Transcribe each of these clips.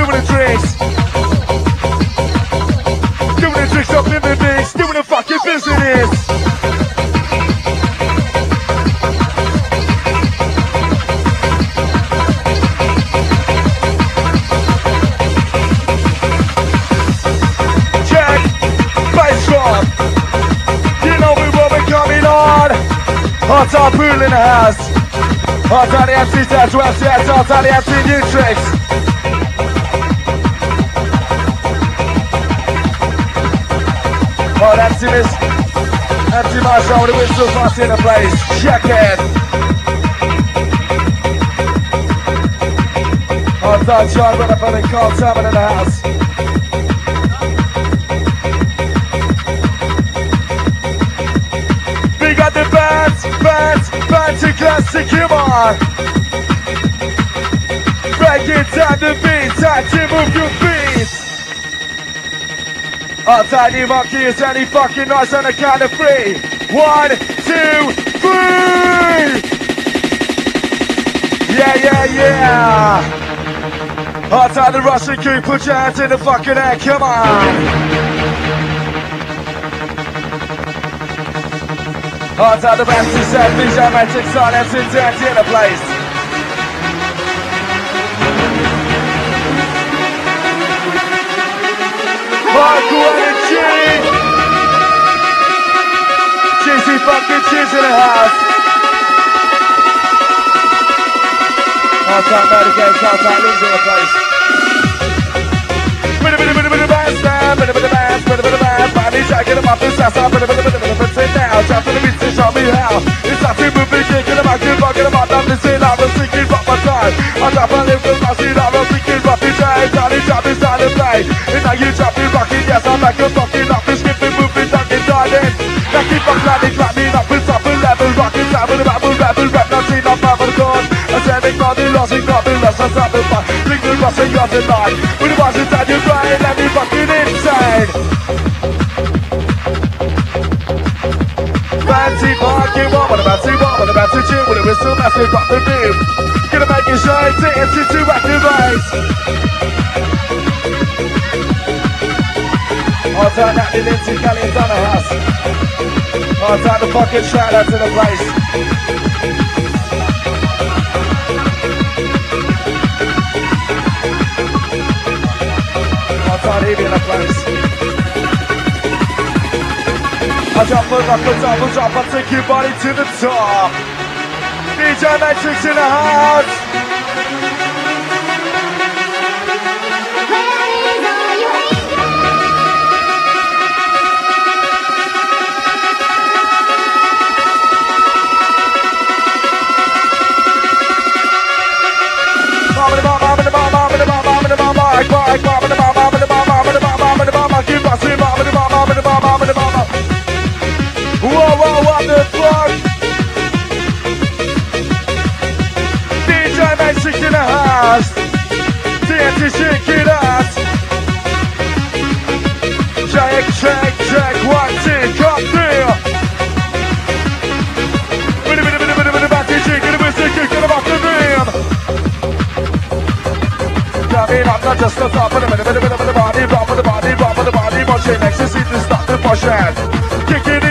doing the tricks. Doing Hot top pool in the house. Hot on the MC stats, West yes, hot on the MC new tricks. Hot MC Miss, MC Marshall with the whistle fast in the place. Check it. Hot on John, on the Carl Salmon in the house. Bands, fancy classic, come on. Break it down the beat, time to move your feet. Our tiny monkey is any fucking nice on the count of three. One, two, three. Yeah, yeah, yeah. Hard time the Russian crew, put your hands in the fucking air, come on. Hard time the best to set, vision, magic, silence, intensity in the place. Hardcore energy! Cheesy fucking cheese in the house. Time murder games, time losing in the place. Bit a bit a bit a bit of bass, bit a bit of bass, bit a bit of bass, body shaking them up and sass, bit a bit a bit a bit and how. It's not too moving, kicking about, good fucking about, I'm just saying, I was thinking about my time. I drop a little I see that, I was thinking about the day, Johnny drop is down the play. And now you drop me rocking, yes, I'm like a fucking and skipping, moving, ducking, darling. Now keep on climbing, climbing up, and top and level, rocking, travel, rabble, rebel, rap, not seen, I'm not on the course. I said, ignore the loss, ignore the loss, I'm stopping by. Bring the loss, and you're the line. When it was what, about to what, what about to chill, with a whistle, massive, rock the beam. Gonna make it shine, dance to activate. Hard time that the Lindsay Kelly and Donna house. Hard time the fucking shout out to the place. Hard time Evie in the place. I drop a rock a double drop, I take your body to the top. DJ Matrix in the house. TNT shake it out. Check, check, check, one, two, come through. Bidi, bidi, bidi, bidi, bidi, bidi, chicken, bidi, chicken, get about the rim. Coming up, not just the top of the minute, bidi, bidi, bidi, body, drop of the body, of the body, motion, ecstasy to stop the motion. Kick it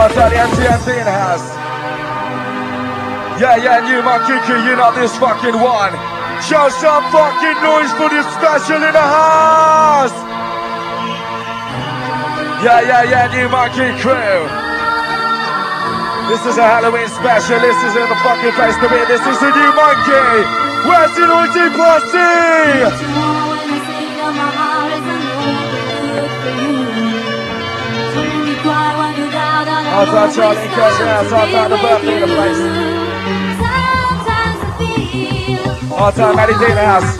Hot on the MTMT in the house. Yeah, yeah, new monkey crew, you know this fucking one. Show some fucking noise for the special in the house. Yeah, yeah, yeah, new monkey crew. This is a Halloween special. This is in the fucking place to be. This is the new monkey. Where's the noisy posse? Outside Charlie and Cash House, outside the birthday in the place. Outside Maddie D in the house.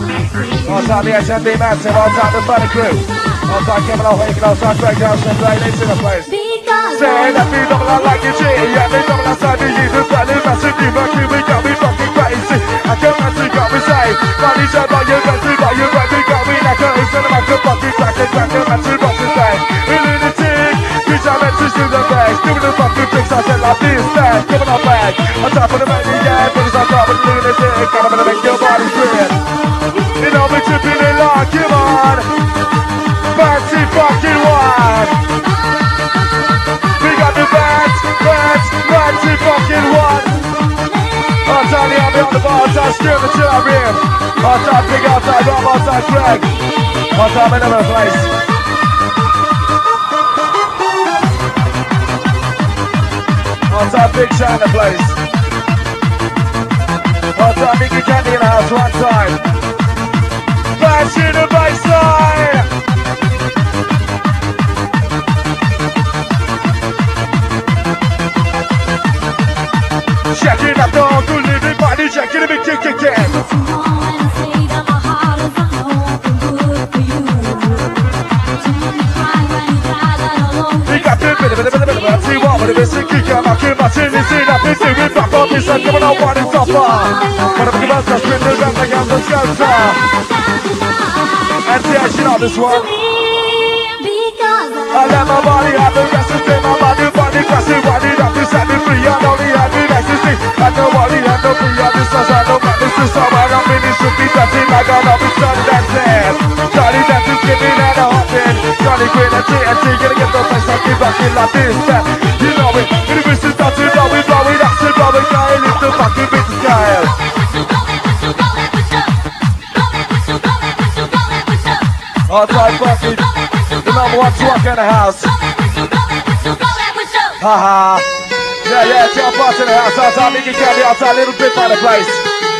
On top the SMD Massive, on top the Funny Crew. On top Kevin O'Hagan, on top Greg Johnson, Ray Leeds in the place. Say that we double out like a G, yeah, they double outside the years, the Funny Massive, you fucking, we got me fucking crazy. I can't answer, got me say, Funny shot by your country, by your country, got me like a ace, and a fucking crack, crack, and answer, got me say. A lunatic, bitch, I'm at to the bags, doing the fucking tricks, I said like this, that, coming up back, on top of the money, yeah, because I'm top of the lunatic, I'm gonna make your body scream. You know me tripping it like, come on. Fancy fucking one. We got the band, band, fancy fucking one. On time, the army on the bar, outside, screw the chill out here. On time, big outside, Rob outside, Greg. On time, another place. On time, big China place. On time, Mickey Candy in the house, one side to the baseline. Checking out the good living body, checking the kick again. We out, what is up, but I'm gonna start spinning around like I'm the shelter. And I shit on this one. I let my body have the rest of my body, body, classy, body, that to set me free. I know the the ecstasy. I know what the no free. I just as I know that this is how I got finished. Should be dancing I know it's done dancing. Johnny dancing, skipping and a hopping. Johnny Green and TNT, gonna get the place like back in like this. You know it, Outside fucking the number one truck in the house. Haha. yeah, yeah, jump out to the house. Outside, Mickey Candy outside, a little bit by the place.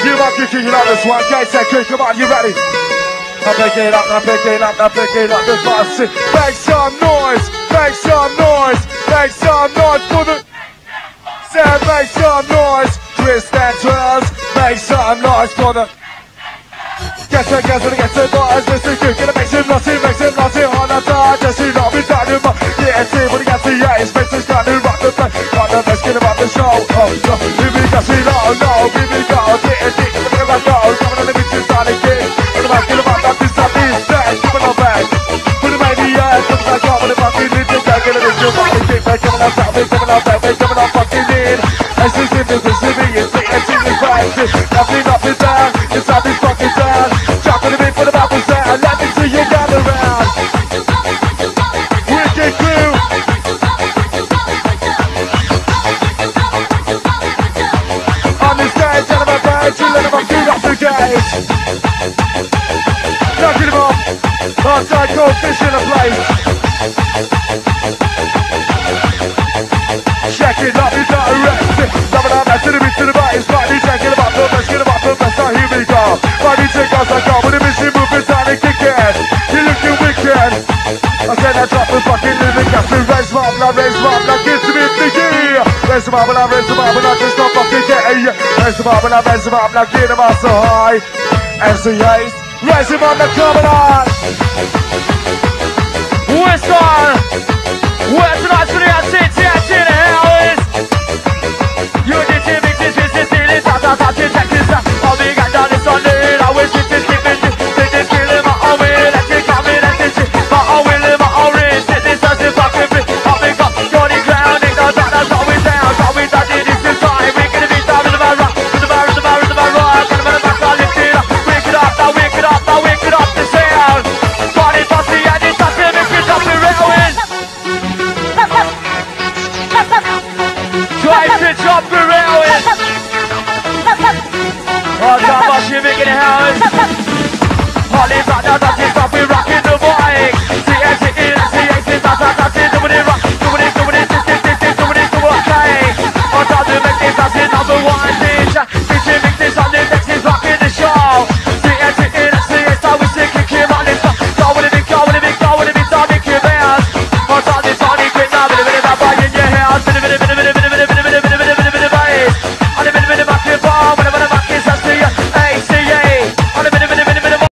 You might be kicking on this one. Guys, say, come on, you ready? Now pick it up, now pick it up, now pick it up, the bus. Make some noise, make some noise, make some noise for the. Say, make some noise, twist and twirls, make some noise for the. Get it, get it, get it, this gonna make some noisy, no, we got to, no, no, give me go, get it, get it, get it, go, coming on the it's on again, get about, get about, that, this, that, that, coming on back, put it right in the air, coming on top, when it fucking need to go, get it, it's your body, it, coming on top, coming on back, coming on fucking in, as this is, this is, it Raise up, and I them up, now get them up so high MCAs, raise them up, now coming on Where tonight's for the the around Oh, on, I'm shivering in the house. Holly, rock, rock, we rocking the bike. See, I see, I see, I see, I see, I see,